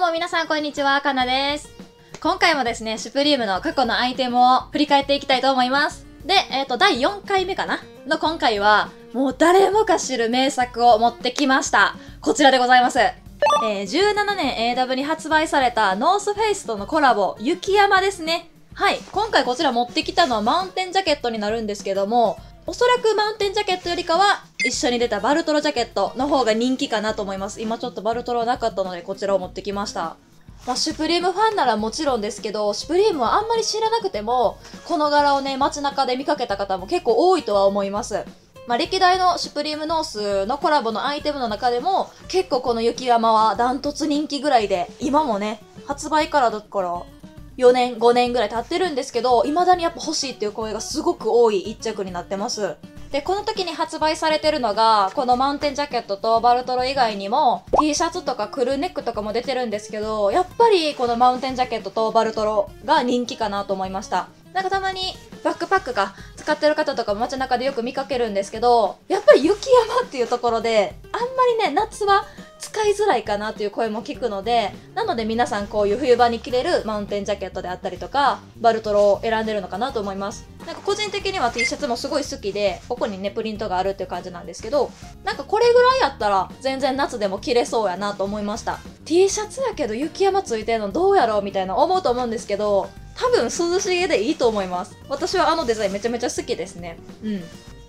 うも皆さんこんにちは、かなです。今回もですね、シュプリームの過去のアイテムを振り返っていきたいと思います。で、えっ、と、第4回目かな？の今回は、もう誰もが知る名作を持ってきました。こちらでございます。えー、17年 AW に発売されたノースフェイスとのコラボ、雪山ですね。はい。今回こちら持ってきたのはマウンテンジャケットになるんですけども、おそらくマウンテンジャケットよりかは、一緒に出たバルトロジャケットの方が人気かなと思います。今ちょっとバルトロなかったので、こちらを持ってきました。まあ、シュプリームファンならもちろんですけど、シュプリームはあんまり知らなくても、この柄をね、街中で見かけた方も結構多いとは思います。まあ、歴代のシュプリームノースのコラボのアイテムの中でも、結構この雪山はダントツ人気ぐらいで、今もね、発売からだから、4年、5年ぐらい経ってるんですけど、未だにやっぱ欲しいっていう声がすごく多い一着になってます。で、この時に発売されてるのが、このマウンテンジャケットとバルトロ以外にも、T シャツとかクルーネックとかも出てるんですけど、やっぱりこのマウンテンジャケットとバルトロが人気かなと思いました。なんかたまにバックパックが使ってる方とか街中でよく見かけるんですけど、やっぱり雪山っていうところで、あんまりね、夏は使いづらいかなっていう声も聞くので、なので皆さんこういう冬場に着れるマウンテンジャケットであったりとか、バルトロを選んでるのかなと思います。なんか個人的には T シャツもすごい好きで、ここにね、プリントがあるっていう感じなんですけど、なんかこれぐらいやったら全然夏でも着れそうやなと思いました。T シャツやけど雪山ついてんのどうやろうみたいな思うと思うんですけど、多分涼しげでいいと思います。私はあのデザインめちゃめちゃ好きですね。うん。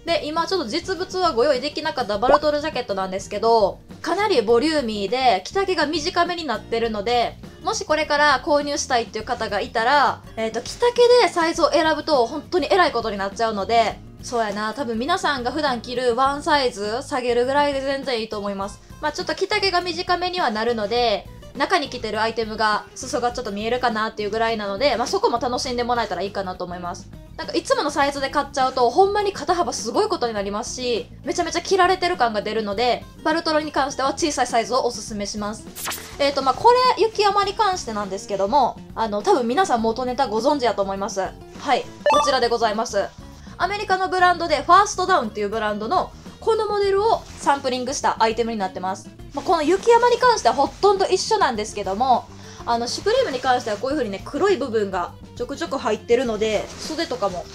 で、今ちょっと実物はご用意できなかったバルトルジャケットなんですけど、かなりボリューミーで、着丈が短めになってるので、もしこれから購入したいっていう方がいたら、えっ、と、着丈でサイズを選ぶと本当に偉いことになっちゃうので、そうやな、多分皆さんが普段着るワンサイズ下げるぐらいで全然いいと思います。まあちょっと着丈が短めにはなるので、中に着てるアイテムが裾がちょっと見えるかなっていうぐらいなので、まあ、そこも楽しんでもらえたらいいかなと思います。なんかいつものサイズで買っちゃうとほんまに肩幅すごいことになりますし、めちゃめちゃ着られてる感が出るので、バルトロに関しては小さいサイズをおすすめします。えっ、ー、とまあこれ雪山に関してなんですけども、あの多分皆さん元ネタご存知やと思います。はい、こちらでございます。アメリカのブランドでファーストダウンっていうブランドのこのモデルをサンプリングしたアイテムになってます。まあ、この雪山に関してはほとんど一緒なんですけども、あの、シュプリームに関してはこういう風にね、黒い部分がちょくちょく入ってるので、袖とかも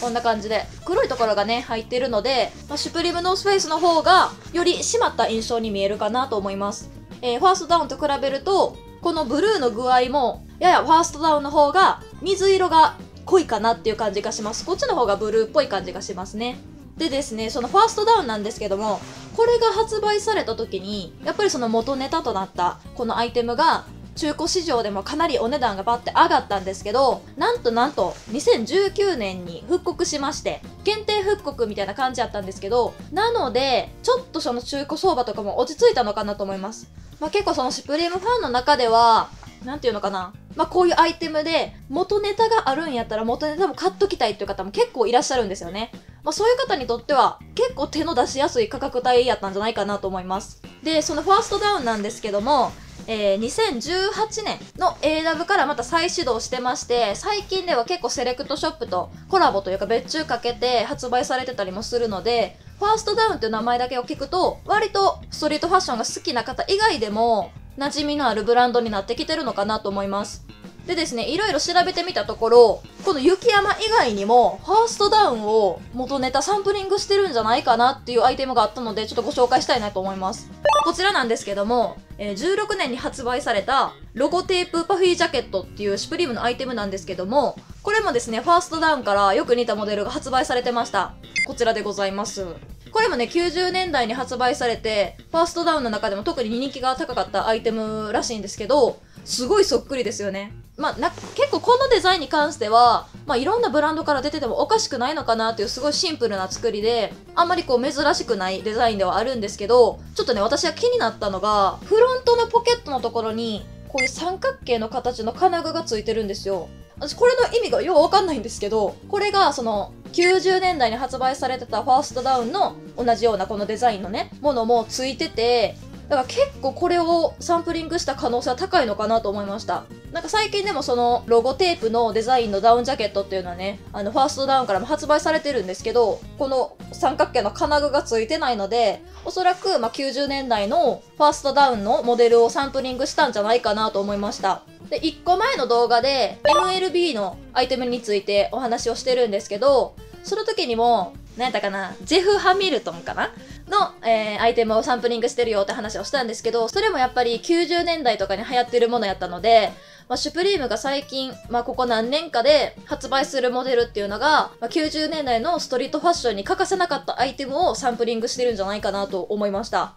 こんな感じで、黒いところがね、入ってるので、まあ、シュプリームノースフェイスの方が、より締まった印象に見えるかなと思います。えー、ファーストダウンと比べると、このブルーの具合も、ややファーストダウンの方が、水色が濃いかなっていう感じがします。こっちの方がブルーっぽい感じがしますね。でですね、そのファーストダウンなんですけども、これが発売された時に、やっぱりその元ネタとなったこのアイテムが、中古市場でもかなりお値段がバッて上がったんですけど、なんとなんと2019年に復刻しまして、限定復刻みたいな感じだったんですけど、なので、ちょっとその中古相場とかも落ち着いたのかなと思います。まあ結構そのシュプリームファンの中では、なんていうのかな。まあこういうアイテムで元ネタがあるんやったら元ネタも買っときたいっていう方も結構いらっしゃるんですよね。まあそういう方にとっては結構手の出しやすい価格帯やったんじゃないかなと思います。で、そのファーストダウンなんですけども、えー、2018年の AW からまた再始動してまして、最近では結構セレクトショップとコラボというか別注かけて発売されてたりもするので、ファーストダウンっていう名前だけを聞くと、割とストリートファッションが好きな方以外でも、馴染みのあるブランドになってきてるのかなと思います。でですね、いろいろ調べてみたところ、この雪山以外にも、ファーストダウンを元ネタサンプリングしてるんじゃないかなっていうアイテムがあったので、ちょっとご紹介したいなと思います。こちらなんですけども、えー、16年に発売されたロゴテープパフィージャケットっていうシュプリームのアイテムなんですけども、これもですね、ファーストダウンからよく似たモデルが発売されてました。こちらでございます。これもね、90年代に発売されて、ファーストダウンの中でも特に人気が高かったアイテムらしいんですけど、すごいそっくりですよね。まあ、な、結構このデザインに関しては、まあ、いろんなブランドから出ててもおかしくないのかなっていうすごいシンプルな作りで、あんまりこう珍しくないデザインではあるんですけど、ちょっとね、私が気になったのが、フロントのポケットのところに、こういう三角形の形の金具がついてるんですよ。私これの意味がようわかんないんですけど、これがその90年代に発売されてたファーストダウンの同じようなこのデザインのね、ものもついてて、だから結構これをサンプリングした可能性は高いのかなと思いました。なんか最近でもそのロゴテープのデザインのダウンジャケットっていうのはねあのファーストダウンからも発売されてるんですけどこの三角形の金具がついてないのでおそらくま90年代のファーストダウンのモデルをサンプリングしたんじゃないかなと思いました。で1個前の動画で MLB のアイテムについてお話をしてるんですけどその時にも何やったかなジェフ・ハミルトンかなの、えー、アイテムをサンプリングしてるよって話をしたんですけど、それもやっぱり90年代とかに流行ってるものやったので、まあ、シュプリームが最近、まあ、ここ何年かで発売するモデルっていうのが、まあ、90年代のストリートファッションに欠かせなかったアイテムをサンプリングしてるんじゃないかなと思いました。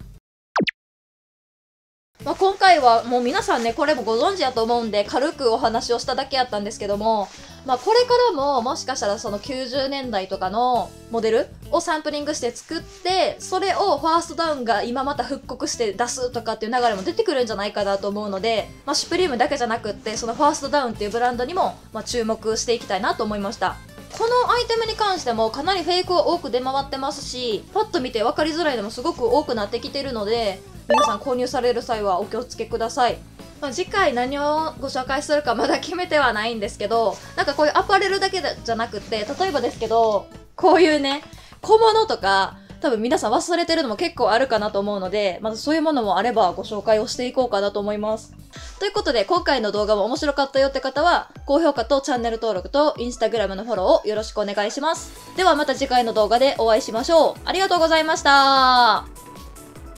まあ、今回はもう皆さんね、これもご存知やと思うんで、軽くお話をしただけやったんですけども、まあ、これからももしかしたらその90年代とかのモデルをサンプリングして作って、それをファーストダウンが今また復刻して出すとかっていう流れも出てくるんじゃないかなと思うので、まあ、シュプリームだけじゃなくって、そのファーストダウンっていうブランドにも、ま、注目していきたいなと思いました。このアイテムに関してもかなりフェイクは多く出回ってますし、パッと見て分かりづらいのもすごく多くなってきてるので、皆さん購入される際はお気をつけください。ま、次回何をご紹介するかまだ決めてはないんですけど、なんかこういうアパレルだけじゃなくて、例えばですけど、こういうね、小物とか、多分皆さん忘れてるのも結構あるかなと思うので、まずそういうものもあればご紹介をしていこうかなと思います。ということで、今回の動画も面白かったよって方は、高評価とチャンネル登録とインスタグラムのフォローをよろしくお願いします。ではまた次回の動画でお会いしましょう。ありがとうございました。